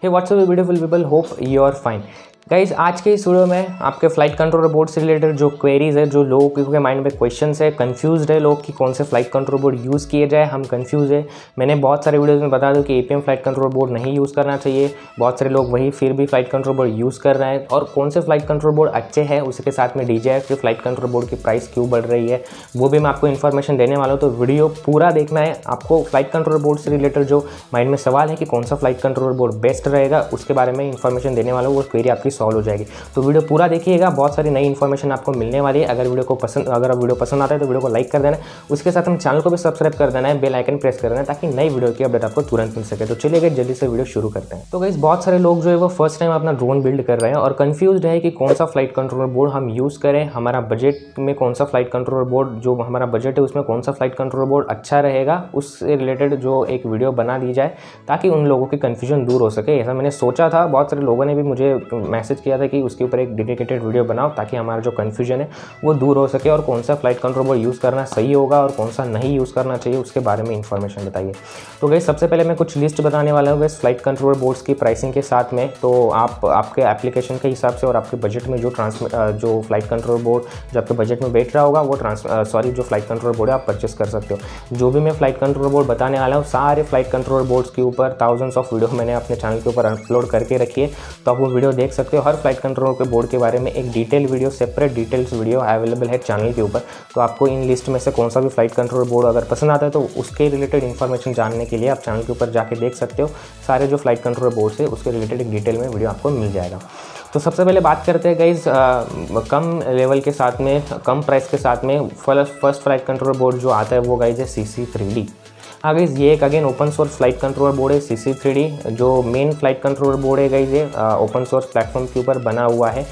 hey what's up beautiful people? Hope you're fine. Guys आज के इस वीडियो में आपके फ़्लाइट कंट्रोल बोर्ड से रिलेटेड जो क्वेरीज है, जो लोगों के माइंड में क्वेश्चन है कंफ्यूज है लोग कि कौन से फ़्लाइट कंट्रोल बोर्ड यूज़ किए जाए, हम कंफ्यूज है। मैंने बहुत सारे वीडियोज़ में बता दूँ कि एपीएम फ़्लाइट कंट्रोल बोर्ड नहीं यूज़ करना चाहिए। बहुत सारे लोग वही फिर भी फ़्लाइट कंट्रोल बोर्ड यूज़ कर रहे हैं। और कौन से फ़्लाइट कंट्रोल बोर्ड अच्छे हैं, उसके साथ में डी के फ़्लाइट कंट्रोल बोर्ड की प्राइस क्यों बढ़ रही है, वो भी मैं आपको इन्फॉर्मेशन देने वाला हूँ। तो वीडियो पूरा देखना है। आपको फ़्लाइट कंट्रोल बोर्ड से रिलेटेड जो माइंड में सवाल है कि कौन सा फ़्लाइट कंट्रोल बोर्ड बेस्ट रहेगा, उसके बारे में इन्फॉर्मेशन देने वाला हूँ। वो क्वेरी आपकी सॉल्व हो जाएगी। तो वीडियो पूरा देखिएगा, बहुत सारी नई इन्फॉर्मेशन आपको मिलने वाली है। अगर वीडियो को पसंद, अगर वीडियो पसंद आता है तो वीडियो को लाइक कर देना। उसके साथ हम चैनल को भी सब्सक्राइब कर देना है बेल आइकन प्रेस कर देना ताकि नई वीडियो की अपडेट आपको तुरंत मिल सके। तो चलिए जल्दी से वीडियो शुरू करते हैं। तो गई बहुत सारे लोग जो है वो फ़र्स्ट टाइम अपना ड्रोन बिल्ड कर रहे हैं और कन्फ्यूज़ है कि कौन सा फ़्लाइट कंट्रोलर बोर्ड हम यूज़ करें। हमारा बजट में कौन सा फ़्लाइट कंट्रोलर बोर्ड जो हमारा बजट है, उसमें कौन सा फ़्लाइट कंट्रोल बोर्ड अच्छा रहेगा, उससे रिलेटेड जो एक वीडियो बना दी जाए, ताकि उन लोगों की कन्फ्यूज़न दूर हो सके। ऐसा मैंने सोचा था, बहुत सारे लोगों ने भी मुझे मैसेज किया था कि उसके ऊपर एक डेडिकेटेड वीडियो बनाओ ताकि हमारा जो कन्फ्यूज़न है, वो दूर हो सके और कौन सा फ़्लाइट कंट्रोल बोर्ड यूज़ करना सही होगा और कौन सा नहीं यूज़ करना चाहिए, उसके बारे में इन्फॉर्मेशन बताइए। तो गई सबसे पहले मैं कुछ लिस्ट बताने वाला हूँ गैस फ़्लाइट कंट्रोल बोर्ड्स की प्राइसिंग के साथ में। तो आप, आपके एप्लीकेशन के हिसाब से और आपके बजट में जो ट्रांसमिट जो फ़्लाइट कंट्रोल बोर्ड जो आपके बजट में बैठ रहा होगा, वो ट्रांस सॉरी जो फ़्लाइट कंट्रोल बोर्ड है, आप परचेस कर सकते हो। जो भी मैं फ़्लाइट कंट्रोल बोर्ड बताने वाला हूँ, सारे फ़्लाइट कंट्रोल बोर्ड्स के ऊपर थाउजेंड्स ऑफ़ वीडियो मैंने अपने चैनल के ऊपर अपलोड करके रखिए तो आप वो वीडियो देख सकते हो हर फ़्लाइट कंट्रोल के बोर्ड के बारे में एक detail video separate details video available है चैनल के ऊपर। तो आपको इन लिस्ट में से कौन सा भी फ़्लाइट कंट्रोल बोर्ड अगर पसंद आता है तो उसके रिलेटेड इन्फॉर्मेशन जानने के लिए आप चैनल के ऊपर जाके देख सकते हो। सारे जो फ़्लाइट कंट्रोल बोर्ड है, उसके रिलेटेड एक डिटेल में वीडियो आपको मिल जाएगा। तो सबसे पहले बात करते हैं गाइज़ कम लेवल के साथ में, कम प्राइस के साथ में फ़र्स्ट फ़्लाइट कंट्रोल बोर्ड जो आता है, वो गाइज़ है सी सी थ्री डी आगे ये एक again open source flight controller board है सी सी थ्री डी जो मेन फ़्लाइट कंट्रोलर बोर्ड है गई ये ओपन सोर्स प्लेटफॉर्म के ऊपर बना हुआ है।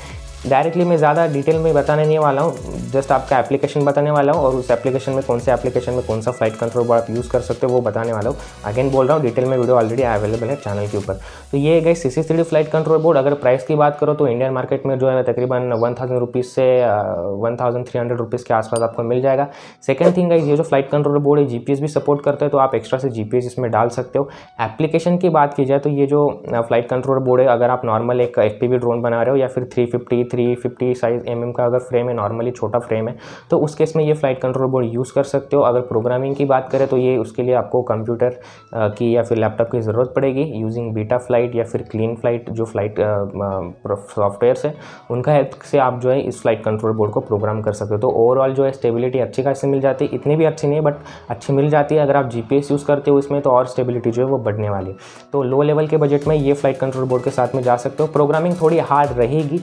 डायरेक्टली मैं ज़्यादा डिटेल में बताने नहीं वाला हूँ जस्ट आपका एप्लीकेशन बताने वाला हूँ और उस एप्लीकेशन में कौन से एप्लीकेशन में कौन सा फ़्लाइट कंट्रोल बोर्ड आप यूज़ कर सकते हो वो बताने वाला हूँ। अगेन बोल रहा हूँ डिटेल में वीडियो ऑलरेडी अवेलेबल है चैनल के ऊपर। तो ये गई C C flight control board अगर प्राइस की बात करो तो इंडियन मार्केट में जो है तकरीबन वन थाउज़ेंड रुपीज़ से one thousand three hundred rupees के आसपास आपको मिल जाएगा। सेकंड थिंग गाइज़ ये जो फ़्लाइट कंट्रोल बोर्ड है जीपीएस भी सपोर्ट करता है तो आप एक्स्ट्रा से जीपीएस इसमें डाल सकते हो। एप्लीकेशन की बात की जाए तो ये जो फ़्लाइट कंट्रोल बोर्ड है, अगर आप नॉर्मल एक एफ़ ड्रोन बना रहे हो या फिर three fifty three fifty size M का अगर फ्रेम है नॉर्मली छोटा फ्रेम है तो उस केस में ये फ़्लाइट कंट्रोल बोर्ड यूज़ कर सकते हो। अगर प्रोग्रामिंग की बात करें तो ये उसके लिए आपको कंप्यूटर की या फिर लैपटॉप की ज़रूरत पड़ेगी। यूजिंग बीटा फ़्लाइट या फिर क्लीन फ़्लाइट जो फ़्लाइट सॉफ्टवेयर है, उनका हेल्प से आप जो है इस फ़्लाइट कंट्रोल बोर्ड को प्रोग्राम कर सकते हो। तो ओवरऑल जो है स्टेबिलिटी अच्छी खासी मिल जाती है। इतनी भी अच्छी नहीं है बट अच्छी मिल जाती है। अगर आप जीपीएस यूज़ करते हो इसमें तो और स्टेबिलिटी जो है वो बढ़ने वाली तो लो लेवल के बजट में ये फ़्लाइट कंट्रोल बोर्ड के साथ में जा सकते हो। प्रोग्रामिंग थोड़ी हार्ड रहेगी।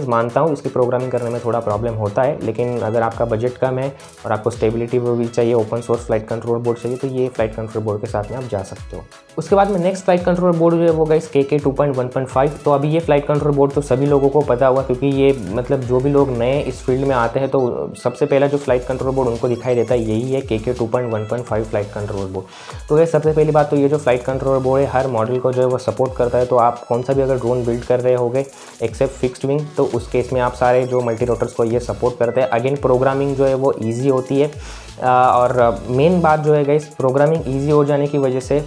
हाँ मानता हूँ, इसकी प्रोग्रामिंग करने में थोड़ा प्रॉब्लम होता है, लेकिन अगर आपका बजट कम है और आपको स्टेबिलिटी भी चाहिए open source flight control board चाहिए तो ये फ़्लाइट कंट्रोल बोर्ड के साथ में आप जा सकते हो। उसके बाद में नेक्स्ट फ़्लाइट कंट्रोल बोर्ड जो है वो guys K K two point one point five तो अभी ये फ़्लाइट कंट्रोल बोर्ड तो सभी लोगों को पता हुआ क्योंकि ये मतलब जो भी लोग नए इस फ़ील्ड में आते हैं तो सबसे पहला जो फ़्लाइट कंट्रोल बोर्ड उनको दिखाई देता है, यही है K K two point one point five flight control board तो ये सबसे पहली बात तो ये जो फ़्लाइट कंट्रोल बोर्ड है, हर मॉडल को जो है वो सपोर्ट करता है तो आप कौन सा भी अगर ड्रोन बिल्ड कर रहे हो एक्सेप्ट फिक्सड विंग तो उस केस में आप सारे जो मल्टी रोटर्स को ये सपोर्ट करते हैं। अगेन प्रोग्रामिंग जो है वो ईजी होती है। और मेन बात जो है गई प्रोग्रामिंग ईजी हो जाने की वजह से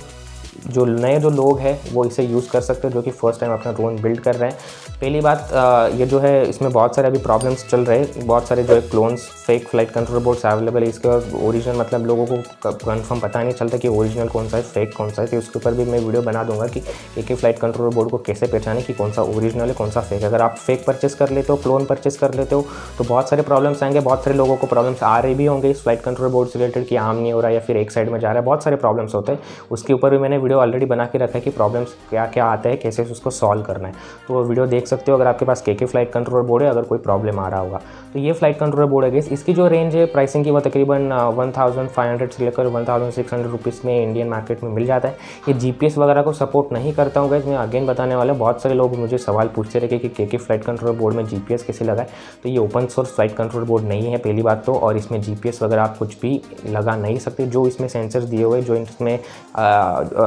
जो नए जो लोग हैं, वो इसे यूज़ कर सकते हैं, जो कि फ़र्स्ट टाइम अपना ड्रोन बिल्ड कर रहे हैं। पहली बात ये जो है, इसमें बहुत सारे अभी प्रॉब्लम्स चल रहे हैं। बहुत सारे जो है clones fake flight control boards available है। इसके और ओरिजिनल मतलब लोगों को कन्फर्म पता नहीं चलता कि ओरिजिनल कौन सा है फेक कौन सा है। तो उसके ऊपर भी मैं वीडियो बना दूँगा कि एक ही फ़्लाइट कंट्रोल बोर्ड को कैसे पहचाने कि कौन सा ओरिजिनल है, कौन सा फेक अगर आप फेक परचेस कर लेते हो क्लोन परचेस कर लेते हो तो बहुत सारे प्रॉब्लम्स आएँगे। बहुत सारे लोगों को प्रॉब्लम्स आ रहे भी होंगे इस फ़्लाइट कंट्रोल बोर्ड से रिलेटेड कि आम नहीं हो रहा या फिर एक साइड में जा रहा है। बहुत सारे प्रॉब्लम्स होते हैं। उसके ऊपर भी मैंने वीडियो ऑलरेडी बना के रखा है कि प्रॉब्लम्स क्या क्या आते हैं, कैसे उसको सॉल्व करना है। तो वो वीडियो देख सकते हो अगर आपके पास के के फ़्लाइट कंट्रोल बोर्ड है, अगर कोई प्रॉब्लम आ रहा होगा। तो ये फ़्लाइट कंट्रोल बोर्ड है इसकी जो रेंज है प्राइसिंग की वो तकरीबन वन थाउज़ेंड फाइव से लेकर वन थाउज़ेंड सिक्स हंड्रेड में इंडियन मार्केट में मिल जाता है। ये जी वगैरह को सपोर्ट नहीं करता हूँ गैस मैं अगेन बताने वाला बहुत सारे लोग मुझे सवाल पूछते रहे कि K K flight control board में जीपीएस कैसे लगाए तो ये open source flight control board नहीं है, पहली बात तो। और इसमें जी पी वगैरह आप कुछ भी लगा नहीं सकते। जो इसमें सेंसर्स दिए हुए जो इसमें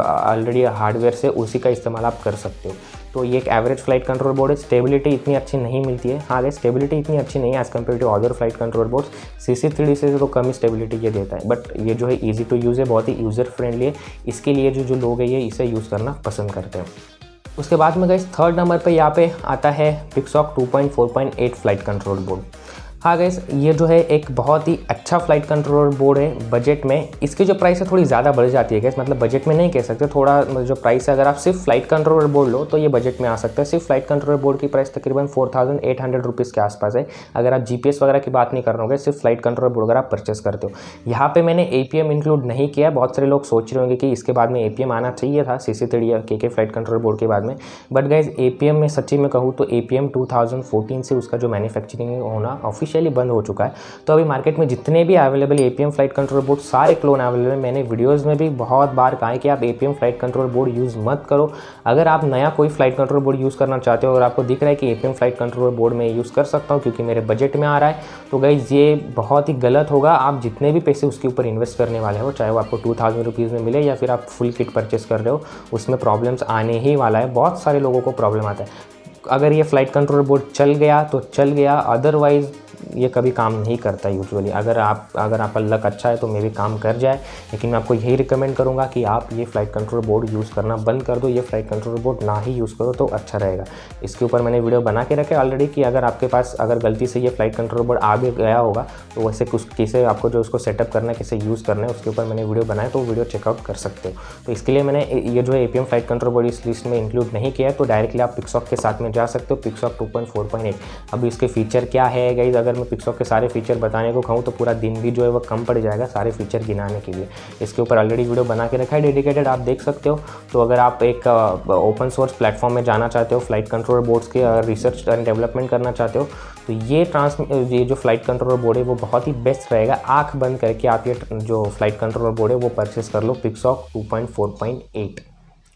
ऑलरेडी हार्डवेयर से उसी का इस्तेमाल आप कर सकते हो। तो ये एक एवरेज फ़्लाइट कंट्रोल बोर्ड है। स्टेबिलिटी इतनी अच्छी नहीं मिलती है। हाँ स्टेबिलिटी इतनी अच्छी नहीं है as compare to other flight control board C C three से तो कम स्टेबिलिटी ये देता है। बट ये जो है ईजी टू यूज़ है, बहुत ही यूज़र फ्रेंडली है। इसके लिए जो जो लोग हैं, ये इसे यूज़ करना पसंद करते हैं। उसके बाद में गई थर्ड नंबर पे यहाँ पे आता है पिक्सॉक 2.4.8 फ़्लाइट कंट्रोल बोर्ड हाँ गैस ये जो है एक बहुत ही अच्छा फ़्लाइट कंट्रोलर बोर्ड है बजट में। इसकी जो प्राइस है थोड़ी ज़्यादा बढ़ जाती है गैस मतलब बजट में नहीं कह सकते। थोड़ा जो प्राइस है, अगर आप सिर्फ़ फ़्लाइट कंट्रोलर बोर्ड लो तो ये बजट में आ सकता है। सिर्फ़ फ़्लाइट कंट्रोलर बोर्ड की प्राइस तकरीबन four thousand eight hundred rupees के आसपास है। अगर आप जीपीएस वगैरह की बात नहीं कर रहे होंगे, सिर्फ़ फ़्लाइट कंट्रोलर बोर्ड अगर आप परचेस करते हो। यहाँ पर मैंने एपीएम इंक्लूड नहीं किया बहुत सारे लोग सोच रहे होंगे कि इसके बाद में एपीएम आना चाहिए था सी सी के के फ़्लाइट कंट्रोल बोर्ड के बाद में। बट गैस ए में सच्ची में कहूँ तो ए पी से उसका जो मैन्युफैक्चरिंग होना ऑफिशियली बंद हो चुका है। तो अभी मार्केट में जितने भी available APM flight control board सारे क्लोन अवेलेबल है। मैंने वीडियोज़ में भी बहुत बार कहा है कि आप APM flight control board use मत करो। अगर आप नया कोई फ़्लाइट कंट्रोल बोर्ड यूज़ करना चाहते हो और आपको दिख रहा है कि ए फ़्लाइट कंट्रोल बोर्ड में यूज़ कर सकता हूँ क्योंकि मेरे बजट में आ रहा है तो गई ये बहुत ही गलत होगा। आप जितने भी पैसे उसके ऊपर इन्वेस्ट करने वाले हो, चाहे वो आपको टू थाउज़ेंड रुपीज़ में मिले या फिर आप फुल किट परचेस कर रहे हो, उसमें प्रॉब्लम्स आने ही वाला है। बहुत सारे लोगों को प्रॉब्लम आता है। अगर ये फ़्लाइट कंट्रोल बोर्ड चल गया तो चल गया। अदरवाइज़ ये कभी काम नहीं करता यूजुअली अगर आप, अगर आपका लक अच्छा है तो मे भी काम कर जाए, लेकिन मैं आपको यही रिकमेंड करूँगा कि आप ये फ़्लाइट कंट्रोल बोर्ड यूज़ करना बंद कर दो, ये फ़्लाइट कंट्रोल बोर्ड ना ही यूज़ करो तो अच्छा रहेगा। इसके ऊपर मैंने वीडियो बना के रखे ऑलरेडी कि अगर आपके पास, अगर गलती से ये फ़्लाइट कंट्रोल बोर्ड आ भी गया होगा तो वैसे कुछ कैसे आपको जो उसको सेटअप करना है, कैसे यूज़ करना है, उसके ऊपर मैंने वीडियो बनाया तो वीडियो चेकआउट कर सकते हो। तो इसके लिए मैंने ये जो है एपीएम फ़्लाइट कंट्रोल बोर्ड इस लिस्ट में इंक्लूड नहीं किया तो डायरेक्टली आप पिक्सॉक के साथ में जा सकते हो पिक्सॉक टू अब इसके फीचर क्या है गाइज़ अगर मैं पिक्सॉक के सारे फीचर बताने को कहूँ तो पूरा दिन भी जो है वो कम पड़ जाएगा सारे फीचर गिनाने के लिए। इसके ऊपर ऑलरेडी वीडियो बना के रखा है डेडिकेटेड आप देख सकते हो। तो अगर आप एक ओपन सोर्स प्लेटफॉर्म में जाना चाहते हो फ़्लाइट कंट्रोल बोर्ड्स के रिसर्च एंड डेवलपमेंट करना चाहते हो तो ये ट्रांस ये जो फ़्लाइट कंट्रोलर बोर्ड है, वो बहुत ही बेस्ट रहेगा। आँख बंद करके आप ये जो फ़्लाइट कंट्रोलर बोर्ड है, वो परचेस कर लो पिक्सॉक 2.4.8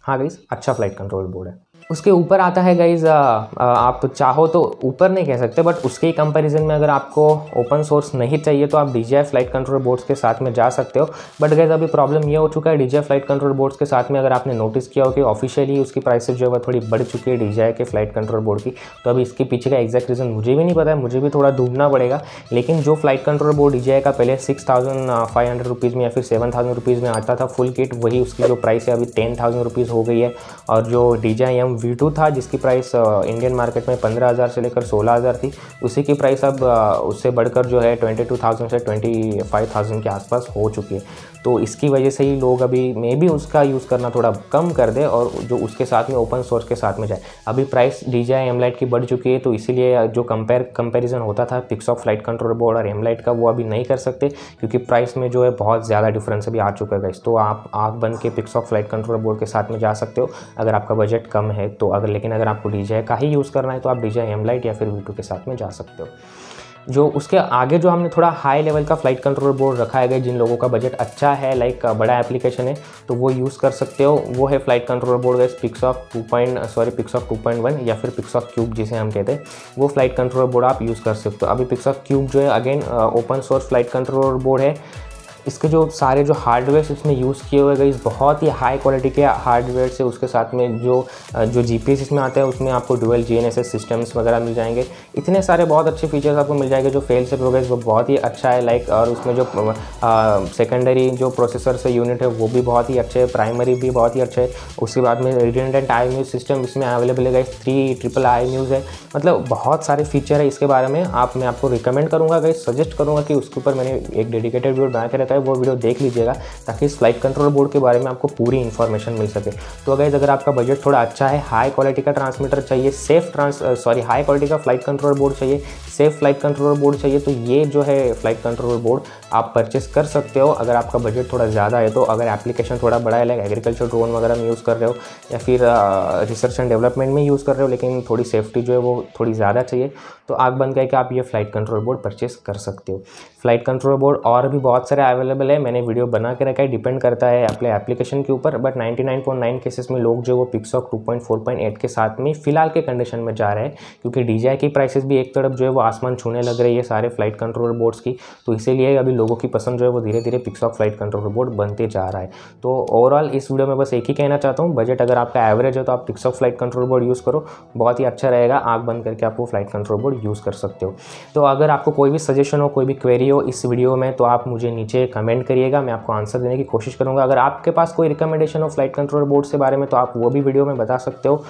हाँ गई अच्छा फ़्लाइट कंट्रोल बोर्ड है। उसके ऊपर आता है गाइज़ आप चाहो तो ऊपर नहीं कह सकते बट उसके ही कंपैरिजन में अगर आपको ओपन सोर्स नहीं चाहिए तो आप डी फ़्लाइट कंट्रोल बोर्ड्स के साथ में जा सकते हो। बट गाइज़ अभी प्रॉब्लम ये हो चुका है डी फ़्लाइट कंट्रोल बोर्ड्स के साथ में अगर आपने नोटिस किया हो कि ऑफिशियली उसकी प्राइसेस जो है थोड़ी बढ़ चुकी है डी के फ़्लाइट कंट्रोल बोर्ड की तो अभी इसके पीछे का एग्जैक्ट रीज़न मुझे भी नहीं पता है, मुझे भी थोड़ा ढूंढना पड़ेगा। लेकिन जो फ़्लाइट कंट्रोल बोर्ड डी का पहले सिक्स थाउज़ेंड फाइव रुपीज़ में या फिर सेवन थाउज़ेंड रुपीज़ में आता था फुल किट वही उसकी जो प्राइस है अभी टेन थाउज़ेंड रुपीज़ हो गई है। और जो डी एम वी था, जिसकी प्राइस इंडियन मार्केट में पंद्रह हज़ार से लेकर सोलह हज़ार थी। उसी की प्राइस अब उससे बढ़कर जो है ट्वेंटी टू थाउज़ेंड से ट्वेंटी फाइव थाउज़ेंड के आसपास हो चुकी है। तो इसकी वजह से ही लोग अभी मे भी उसका यूज़ करना थोड़ा कम कर दे और जो उसके साथ में ओपन सोर्स के साथ में जाए। अभी price D J M lite की बढ़ चुकी है तो इसीलिए जो कंपेयर कंपेरिजन होता था Pixhawk flight control board और एम लाइट का, वो अभी नहीं कर सकते, क्योंकि प्राइस में जो है बहुत ज़्यादा डिफरेंस अभी आ चुका है तो आप आँख बन के Pixhawk flight control board के साथ में जा सकते हो, अगर आपका बजट कम है तो अगर, लेकिन अगर आपको डी का ही यूज़ करना है तो आप डी जे या फिर वी के साथ में जा सकते हो। जो उसके आगे जो हमने थोड़ा हाई लेवल का फ़्लाइट कंट्रोल बोर्ड रखा है जिन लोगों का बजट अच्छा है लाइक बड़ा एप्लीकेशन है तो वो यूज़ कर सकते हो। वो है फ़्लाइट कंट्रोल बोर्ड गैस of two point sorry Pixhawk two point one या फिर पिक्स ऑफ़ क्यूब जिसे हम कहते हैं। वो फ़्लाइट कंट्रोल बोर्ड आप यूज़ कर सकते हो। अभी पिक्स ऑफ़ क्यूब जो है again open source flight control board है। इसके जो सारे जो हार्डवेयर इसमें यूज़ किए हुए गए बहुत ही हाई क्वालिटी के हार्डवेयर से उसके साथ में जो जो जीपीएस इसमें आते हैं, उसमें आपको डुअल जी सिस्टम्स वगैरह मिल जाएँगे। इतने सारे बहुत अच्छे फीचर्स आपको मिल जाएँगे जो फेल से प्रोग्रेस वो बहुत ही अच्छा है लाइक और उसमें जो सेकेंडरी जो प्रोसेसर से यूनिट है, वो भी बहुत ही अच्छे है प्राइमरी भी बहुत ही अच्छे है। उसके बाद में रिडेंडेंट आई म्यूज़ सिस्टम इसमें अवेलेबल है थ्री ट्रिपल आई म्यूज़ है। मतलब बहुत सारे फीचर है इसके बारे में, आप, मैं आपको रिकमेंड करूँगा गई सजेस्ट करूँगा कि उसके ऊपर मैंने एक डेडिकेटेड वीडियो बना के रखा है, वो वीडियो देख लीजिएगा, ताकि इस फ़्लाइट कंट्रोल बोर्ड के बारे में आपको पूरी इन्फॉर्मेशन मिल सके। तो अगर अगर आपका बजट थोड़ा अच्छा है हाई क्वालिटी का ट्रांसमीटर चाहिए safe trans sorry high quality का फ़्लाइट कंट्रोल बोर्ड चाहिए सेफ़ फ़्लाइट कंट्रोल बोर्ड चाहिए तो ये जो है फ़्लाइट कंट्रोल बोर्ड आप परचेस कर सकते हो। अगर आपका बजट थोड़ा ज़्यादा है तो अगर एप्लीकेशन थोड़ा बड़ा है लाइक एग्रीकल्चर ड्रोन वगैरह में यूज़ कर रहे हो, या फिर रिसर्च एंड डेवलपमेंट में यूज़ कर रहे हो, लेकिन थोड़ी सेफ्टी जो है वो थोड़ी ज़्यादा चाहिए तो आग बन बंद करके आप ये फ़्लाइट कंट्रोल बोर्ड परचेस कर सकते हो। फ़्लाइट कंट्रोल बोर्ड और भी बहुत सारे अवेलेबल है, मैंने वीडियो बना के रखा है डिपेंड करता है अपने एप्लीकेशन के ऊपर बट 99.9 केसेस में लोग जो वो पिक्सॉक 2.4.8 के साथ में फ़िलहाल के कंडीशन में जा रहे हैं, क्योंकि डीजाई की प्राइसेस भी एक तरफ़ जो है वो आसमान छूने लग रही है सारे फ़्लाइट कंट्रोल बोर्ड्स की तो इसीलिए अभी लोगों की पसंद जो है वो धीरे धीरे पिक्सॉक फ़्लाइट कंट्रोल बोर्ड बनते जा रहा है। तो ओवरऑल इस वीडियो में बस एक ही कहना चाहता हूँ बजट अगर आपका एवरेज है तो आप Pixhawk flight control board use करो, बहुत ही अच्छा रहेगा आग बंद करके आप वो फ़्लाइट कंट्रोल बोर्ड यूज़ कर सकते हो। तो अगर आपको कोई भी सजेशन हो, कोई भी क्वेरी हो इस वीडियो में तो आप मुझे नीचे कमेंट करिएगा, मैं आपको आंसर देने की कोशिश करूँगा। अगर आपके पास कोई रिकमेंडेशन हो फ़्लाइट कंट्रोल बोर्ड से बारे में तो आप वो भी वीडियो में बता सकते हो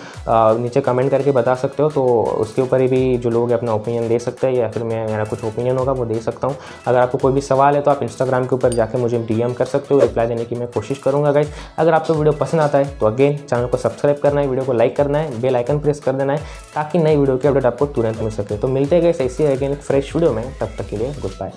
नीचे कमेंट करके बता सकते हो तो उसके ऊपर भी जो लोग अपना ओपिनियन दे सकते हैं, या फिर मैं, मेरा कुछ ओपिनियन होगा, वो दे सकता हूँ। अगर आपको कोई भी सवाल है तो आप इंस्टाग्राम के ऊपर जाकर मुझे डीएम कर सकते हो रिप्लाई देने की मैं कोशिश करूँगा गाइज़ अगर आपको वीडियो पसंद आता है तो अगेन चैनल को सब्सक्राइब करना है वीडियो को लाइक करना है बेल आइकन प्रेस कर देना है, ताकि नई वीडियो की अपडेट आपको तुरंत मिल सके। तो मिलते गए ऐसी अगेन फ्रेश वीडियो में, तब तक के लिए गुड बाय